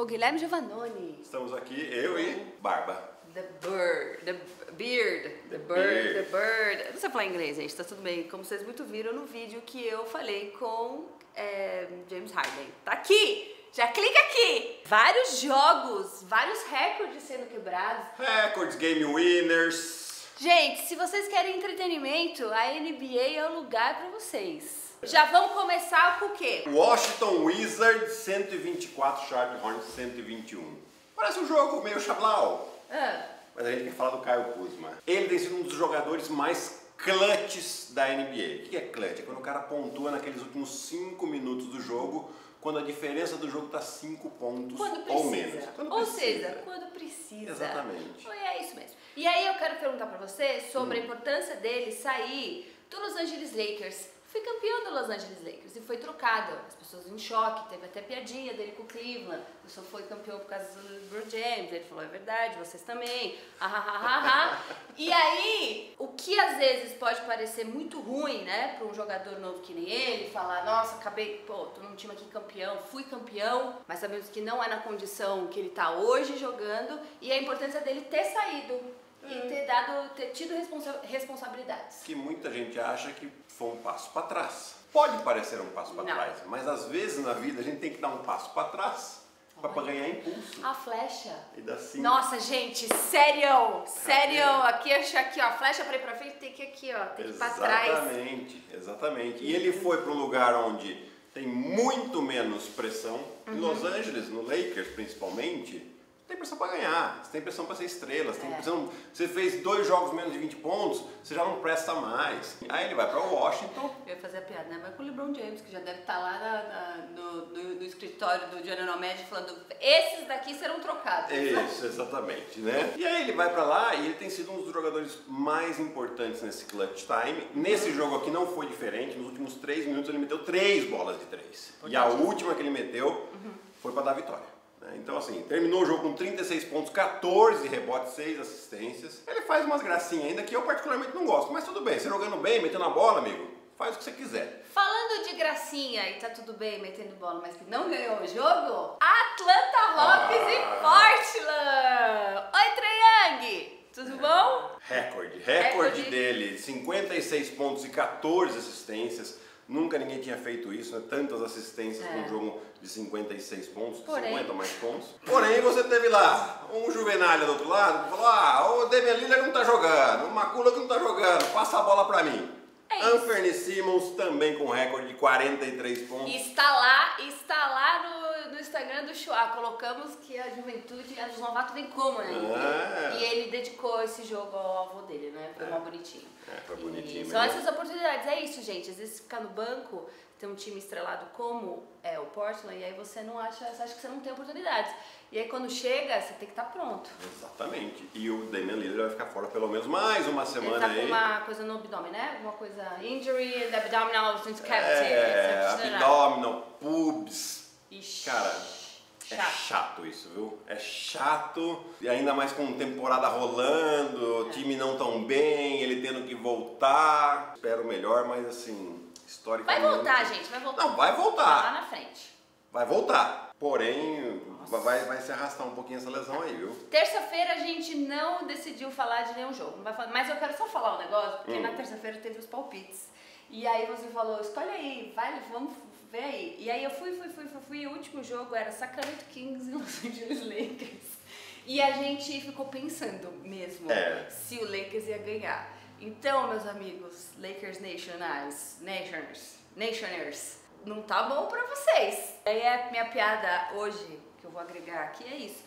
com Guilherme Giovannoni. Estamos aqui, eu e Barba. The Bird, The Beard, The, Bird, Beard. The Bird. Eu não sei falar inglês, gente, tá tudo bem. Como vocês muito viram no vídeo que eu falei com é, James Harden. Tá aqui! Já clica aqui! Vários jogos, vários recordes sendo quebrados. Records, Game Winners. Gente, se vocês querem entretenimento, a NBA é o lugar pra vocês. Já vamos começar com o quê? Washington Wizards 124, Charlotte Hornets 121. Parece um jogo meio chablau, Ah, mas a gente quer falar do Caio Kuzma. Ele tem sido um dos jogadores mais clutches da NBA. O que é clutch? É quando o cara pontua naqueles últimos 5 minutos do jogo, quando a diferença do jogo tá 5 pontos ou menos. Quando Ou precisa. seja, quando precisa. Exatamente. É isso mesmo. E aí eu quero perguntar pra você sobre Hum. a importância dele sair do Los Angeles Lakers. Foi campeão do Los Angeles Lakers e foi trocado. As pessoas em choque, teve até piadinha dele com o Cleveland. Ele só foi campeão por causa do LeBron James. Ele falou, é verdade, vocês também. Ah, ah, ah, e aí, o que às vezes pode parecer muito ruim, né, para um jogador novo que nem ele, falar, nossa, acabei, pô, tô num time aqui campeão, fui campeão, mas sabemos que não é na condição que ele tá hoje jogando e a importância dele ter saído e ter dado, ter tido responsa- responsabilidades. que muita gente acha que foi um passo para trás. Pode parecer um passo para trás, mas às vezes na vida a gente tem que dar um passo para trás para ganhar impulso. A flecha. E dá sim. Nossa, gente, sério, sério, aqui, aqui, ó, a flecha pra ir pra frente tem que ir aqui, ó, tem que ir pra trás. Exatamente, exatamente. E ele foi para um lugar onde tem muito menos pressão. Em Uhum. Los Angeles, no Lakers principalmente, tem pressão para ganhar, você tem pressão para ser estrela, você, tem É. pressão, você fez dois jogos menos de 20 pontos, você já não presta mais. Aí ele vai para Washington, Eu ia fazer a piada, né? Vai com o LeBron James, que já deve estar lá na- na- no, no- no escritório do General Magic falando esses daqui serão trocados. Isso, exatamente, né? E aí ele vai pra lá e ele tem sido um dos jogadores mais importantes nesse clutch time. Nesse jogo aqui não foi diferente, nos últimos três minutos ele meteu três bolas de três. E a última que ele meteu foi pra dar vitória. Né? Então assim, terminou o jogo com 36 pontos, 14 rebotes, 6 assistências. Ele faz umas gracinhas ainda que eu particularmente não gosto, mas tudo bem, você jogando bem, metendo a bola, amigo, faz o que você quiser. Falando de gracinha e tá tudo bem metendo bola, mas que não ganhou o jogo, Atlanta Hawks e Portland! Oi, Trae Young! Tudo bom? Recorde, recorde Recorde. dele, 56 pontos e 14 assistências. Nunca ninguém tinha feito isso, né? Tantas assistências É. num jogo de 56 pontos, Porém- 50 mais pontos. Porém, você teve lá um Juvenalha do outro lado que falou: ah, o Damian Lillard não tá jogando, o Macula que não tá jogando, passa a bola pra mim. É. Anthony Simmons também com recorde de 43 pontos. Está lá, está lá no, no Instagram do Chua. Colocamos que a juventude, os novatos vem como, né? É. E ele dedicou esse jogo ao avô dele, né? Foi mal bonitinho. É, foi bonitinho E mesmo. são essas oportunidades, é isso, gente. Às vezes ficar no banco, ter um time estrelado como é o Portland, e aí você não acha, você acha que você não tem oportunidades. E aí quando chega, você tem que estar pronto. Exatamente. E o Damian Lillard vai ficar fora pelo menos mais uma Ele semana tá com aí. uma coisa no abdômen, né? Alguma coisa injury, the abdominal cavity. É, Você precisa- abdominal, pubs. Ixi, Cara, É chato. chato isso, viu? É chato. E ainda mais com temporada rolando, É. time não tão bem, ele tendo que voltar. Espero melhor, mas assim, historicamente. Vai voltar, gente, vai voltar. Não, vai Lá voltar. na frente. Vai voltar. Porém, vai, vai se arrastar um pouquinho essa lesão aí, viu? Terça-feira a gente não decidiu falar de nenhum jogo, mas eu quero só falar um negócio, porque Hum. na terça-feira teve os palpites. E aí você falou, escolhe aí, vai, vamos ver aí. E aí eu fui, fui, fui, fui, fui, e o último jogo era Sacramento Kings e Los Angeles Lakers. E a gente ficou pensando mesmo É. se o Lakers ia ganhar. Então, meus amigos, Lakers Nationals, Nationers, Nationers, não tá bom pra vocês. Aí a minha piada hoje, que eu vou agregar aqui, é isso.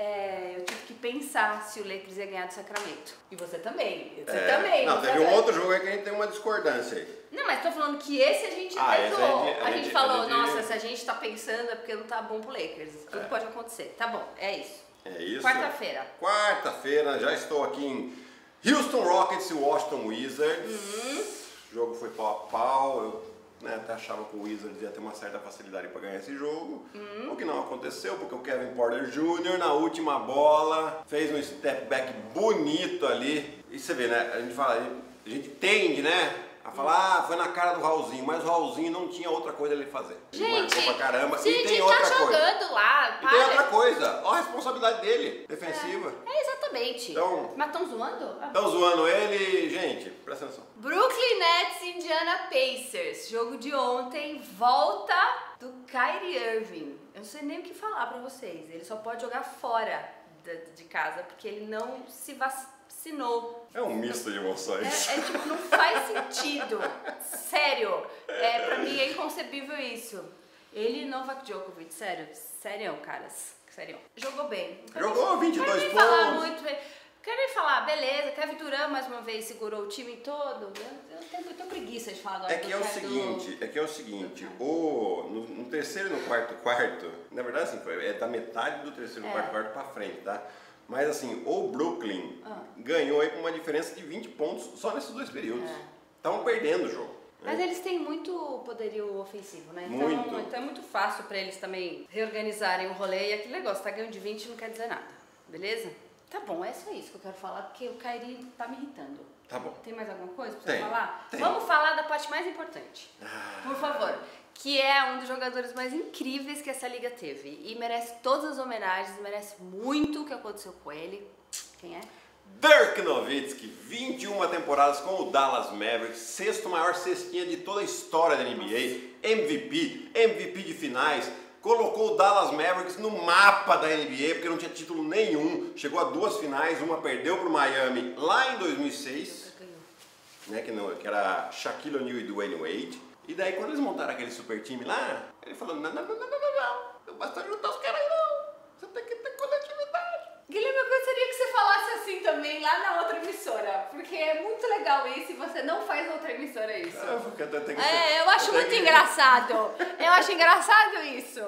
É, eu tive que pensar se o Lakers ia ganhar do Sacramento. E você também. Você É, também. Não, teve um outro jogo aí que a gente tem uma discordância aí. Não, mas tô falando que esse a gente Ah, pesou. a gente- a, a gente, gente- falou, a gente- nossa, se a gente tá pensando é porque não tá bom pro Lakers. Tudo É. pode acontecer. Tá bom, é isso. É isso. Quarta-feira. Quarta-feira, já estou aqui em Houston Rockets e Washington Wizards. Uhum. O jogo foi pau a pau. Eu né, até achava que o Wizards ia ter uma certa facilidade para ganhar esse jogo. O que não aconteceu, porque o Kevin Porter Jr. na última bola fez um step back bonito ali. E você vê, né? A gente fala, a gente tende, né? A falar, ah, foi na cara do Raulzinho, mas o Raulzinho não tinha outra coisa ele fazer. Ele Gente, marcou pra caramba. se e tem ele outra tá coisa. jogando lá, E para. tem outra coisa, ó a responsabilidade dele, defensiva. É, exatamente. Então- Mas estão zoando? Ah. Estão zoando ele, gente, presta atenção. Brooklyn Nets Indiana Pacers. Jogo de ontem, volta do Kyrie Irving. Eu não sei nem o que falar pra vocês. Ele só pode jogar fora de casa porque ele não se vacinou. É um misto de emoções. É, é tipo, não faz sentido. Sério. É, pra mim é inconcebível isso. Ele e Novak Djokovic, sério. Sério, caras. Jogou bem. Jogou nem- 22 quero nem falar pontos. muito. Quero nem falar, beleza. Kevin Durant mais uma vez segurou o time todo. Eu, eu tenho, eu tenho preguiça de falar agora. É que é o cara do- seguinte, é que é o seguinte, o, no, no terceiro e no quarto quarto, na verdade assim, é da metade do terceiro e É. quarto quarto pra frente, tá? Mas assim, o Brooklyn Ah. ganhou aí com uma diferença de 20 pontos só nesses dois períodos. É. Estavam perdendo o jogo. Mas eles têm muito poderio ofensivo, né? Então, Muito. então é muito fácil pra eles também reorganizarem o rolê e aquele negócio, tá ganhando de 20 não quer dizer nada, beleza? Tá bom, é só isso que eu quero falar, porque o Kyrie tá me irritando. Tá bom. Tem mais alguma coisa pra Tem, você falar? tem. Vamos falar da parte mais importante, Ah, por favor. Que é um dos jogadores mais incríveis que essa liga teve. E merece todas as homenagens, merece muito o que aconteceu com ele. Quem é? Dirk Nowitzki, 21 temporadas com o Dallas Mavericks, sexto maior cestinha de toda a história da NBA, MVP, MVP de finais, colocou o Dallas Mavericks no mapa da NBA porque não tinha título nenhum, chegou a duas finais, uma perdeu para o Miami lá em 2006, né, que, não, que era Shaquille O'Neal e Dwayne Wade, e daí quando eles montaram aquele super time lá, ele falou, não, não, não, não, não, não, não. eu também lá na outra emissora, porque é muito legal isso e você não faz outra emissora isso. Ah, porque tem que- É, eu acho muito que- engraçado. Eu acho engraçado isso.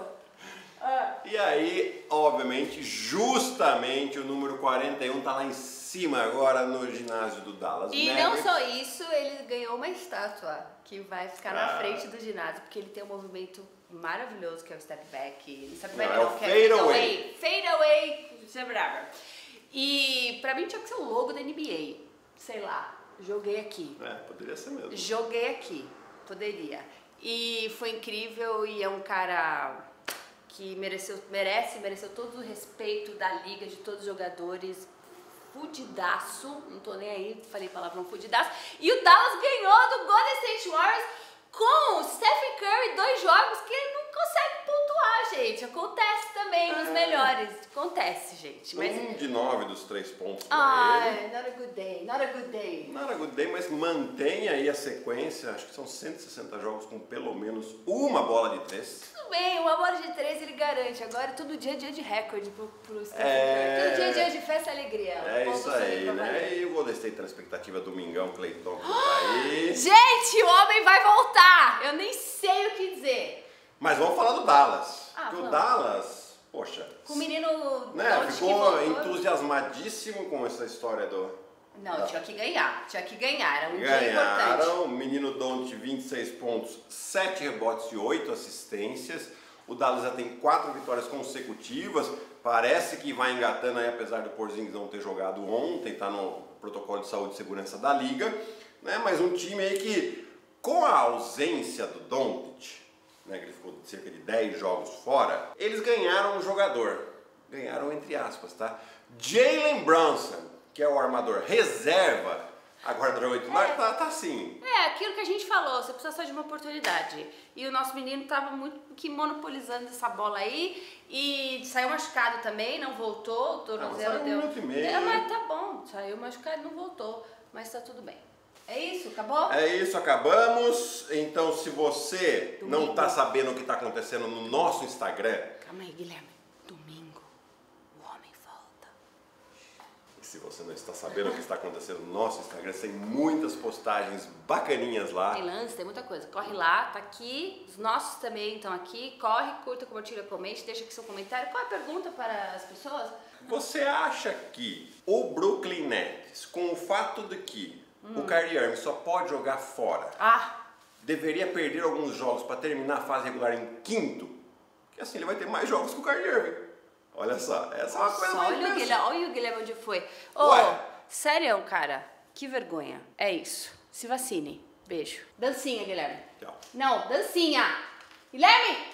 Ah, E aí, obviamente, justamente o número 41 tá lá em cima agora no ginásio do Dallas E não Mavericks. só isso, ele ganhou uma estátua que vai ficar na Ah. frente do ginásio, porque ele tem um movimento maravilhoso que é o step back. Step Não, back é não, o que é fade fade away. away. Fade away. E pra mim tinha que ser o logo da NBA. Sei lá, joguei aqui. É, poderia ser mesmo. Joguei aqui, poderia. E foi incrível e é um cara que mereceu, merece, mereceu todo o respeito da liga, de todos os jogadores. Fudidaço, não tô nem aí, falei palavrão fudidaço. E o Dallas ganhou do Golden State Warriors com o Stephen Curry, dois jogos que ele não consegue pontuar, gente. Acontece também nos É. melhores. Acontece, gente. Mas. Um de nove dos três pontos pra ele. Ai, not a good day, not a good day. Não era good day, mas mantém aí a sequência. Acho que são 160 jogos com pelo menos uma bola de três. Tudo bem, uma bola de três ele garante. Agora todo dia é dia de recorde pro, pro Stephen É. Curry. Todo dia é dia de festa e alegria. É Ponto isso aí, né? E o Golden State tá na expectativa Domingão, Cleiton tá aí. Gente, o homem vai voltar! Eu nem sei o que dizer. Mas vamos falar do Dallas. Ah, Porque o. Dallas, poxa, Com o menino né, ficou entusiasmadíssimo com essa história do, Não, Tá. tinha que ganhar. Tinha que ganhar. Era um dia importante. Ganharam, o menino Don't 26 pontos, 7 rebotes e 8 assistências. O Dallas já tem 4 vitórias consecutivas. Parece que vai engatando aí, apesar do Porzingis não ter jogado ontem, tá no protocolo de saúde e segurança da liga. Né? Mas um time aí que, com a ausência do Doncic, né, que ele ficou cerca de 10 jogos fora, eles ganharam um jogador. Ganharam entre aspas, tá? Jalen Brunson, que é o armador reserva, agora do jogo É. tá, tá assim. É, aquilo que a gente falou, você precisa só de uma oportunidade. E o nosso menino tava muito que monopolizando essa bola aí e saiu machucado também, não voltou, o tornozelo saiu um deu. minuto e meio. É, mas tá bom, saiu machucado, não voltou, mas tá tudo bem. É isso, acabou? É isso, acabamos. Então, se você não Domingo. tá sabendo o que tá acontecendo no nosso Instagram, Calma aí, Guilherme. Domingo, o homem volta. e se você não está sabendo o que está acontecendo no nosso Instagram, tem muitas postagens bacaninhas lá. Tem lance, tem muita coisa. Corre lá, tá aqui. Os nossos também estão aqui. Corre, curta, compartilha, comente, deixa aqui seu comentário. Qual é a pergunta para as pessoas? Você acha que o Brooklyn Nets, com o fato de que o Kyrie Irving só pode jogar fora, Ah, deveria perder alguns jogos para terminar a fase regular em quinto? Que assim ele vai ter mais jogos que o Kyrie Irving. Olha só, essa é uma coisa Nossa, olha o. Guilherme, olha o Guilherme onde foi. Ô, Ué. sério, cara, que vergonha. É isso. Se vacine. Beijo. Dancinha, Guilherme. Tchau. Não, dancinha. Guilherme!